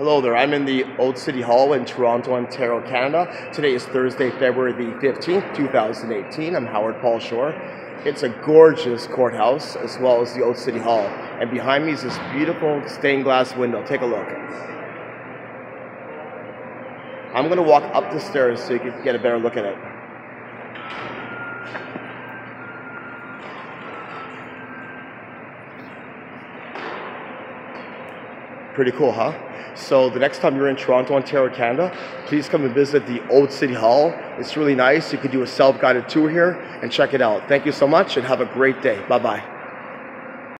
Hello there, I'm in the Old City Hall in Toronto, Ontario, Canada. Today is Thursday, February the 15th, 2018. I'm Howard Paul Shore. It's a gorgeous courthouse as well as the Old City Hall. And behind me is this beautiful stained glass window. Take a look. I'm going to walk up the stairs so you can get a better look at it. Pretty cool, huh? So the next time you're in Toronto, Ontario, Canada, please come and visit the Old City Hall. It's really nice. You could do a self-guided tour here and check it out. Thank you so much and have a great day. Bye-bye.